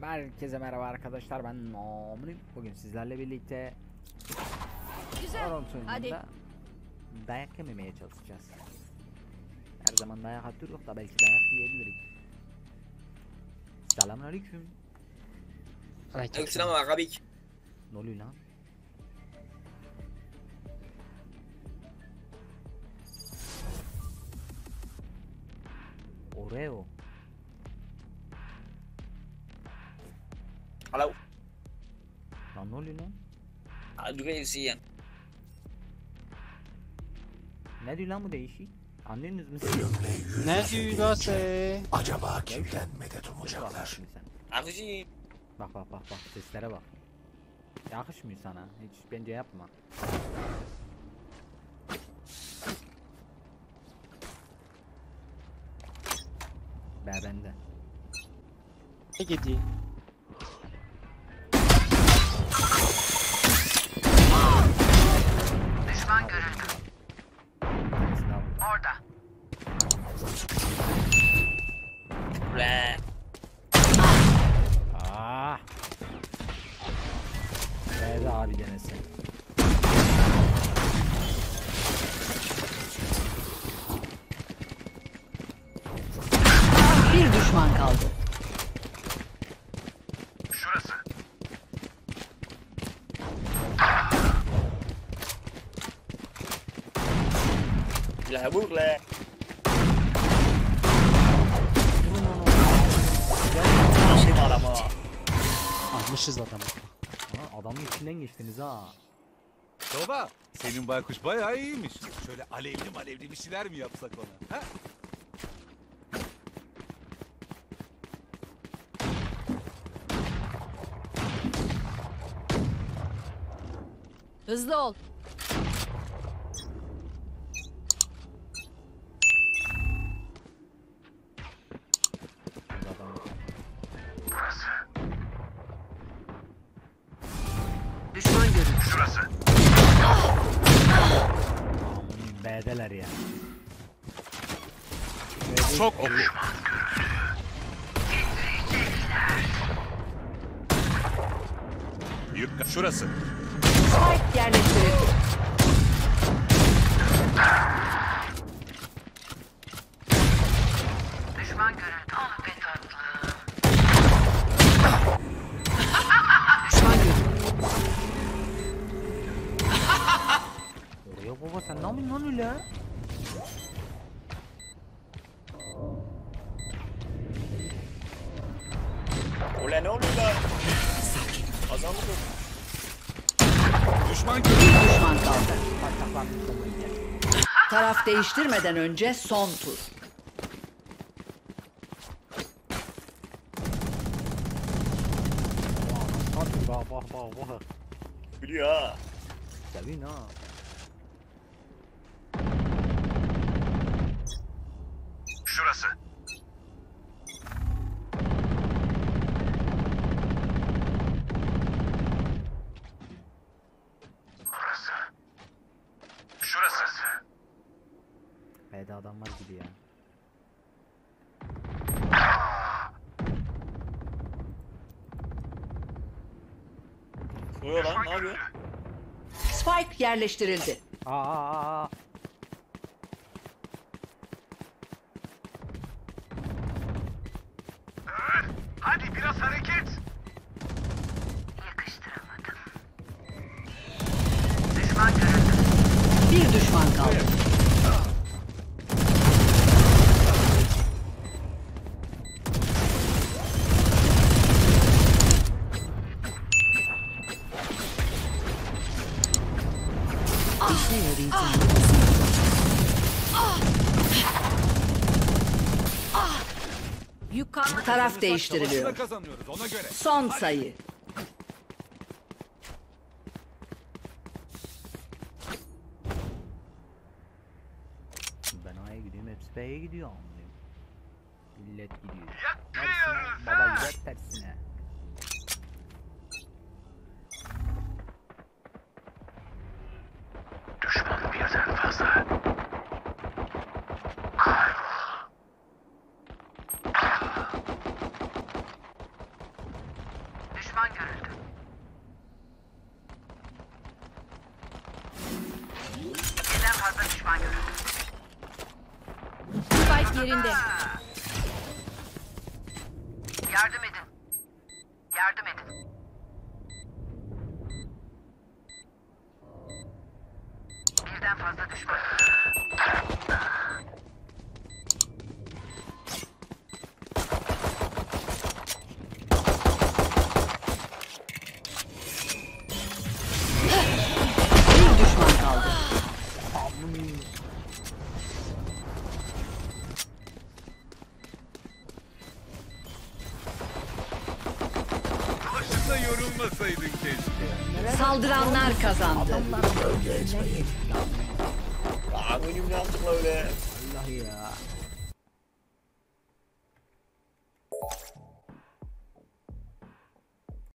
Herkese merhaba arkadaşlar ben Namrim Bugün sizlerle birlikte Güzel. Hadi. oyununda dayak yememeye çalışacağız Her zaman dayak atıyoruz da belki dayak yiyebiliriz Selamünaleyküm Aleykümselam Arabik. Ne oluyor lan? Oreo Hello. Lan ne oluyor lan? Se igen. Ne diyor lan bu değişik? Anlıyorsunuz mu siz? Ne diyorsa? Acaba kimden medet umacaklar? şimdi sen. Arkadaşım. Bak bak bak bak seslere bak. Yakışmıyor sana. Hiç bence yapma. Be bende. Ne gidiyor? Abi denesin. Bir düşman kaldı. Là bước lên. Şey var ama. Almışız adamı. Adamın içinden geçtiniz ha. Baba, senin baykuş bayağı iyiymiş. Şöyle alevli malevli bir şeyler mi yapsak ona? Ha? Hızlı ol. Amin B'deler ya. Çok oku. Yük şurası. Spike yerleştirildi. Oraya baba sen ne yapıyorsun lan öyle? Ulan ne oluyor lan? Kazandık mı? Düşman Bir düşman kaldı. Bak bak bak. Taraf değiştirmeden önce son tur. Bak bak bak bak. Biliyor ha. Tabii ha. Şurası. Şurası. B'de adam var gibi ya. Ne oluyor lan? Ne yapıyor? Spike yerleştirildi. Aa, aa, aa. Biraz hareket. Bir düşman kaldı. İşe yarayacak. Yukarı taraf değiştiriliyor. Kazanıyoruz ona göre. Son sayı. Ben A'ya gidiyorum hepsi B'ye gidiyor anlayayım. Millet gidiyor. Tersine, baba gider tersine. Düşman birden fazla. Spike yerinde. Yardım edin. Yardım edin. Birden fazla düşman. Bir Saldıranlar kazandı. Aa, önümü aldık öyle. Allah ya.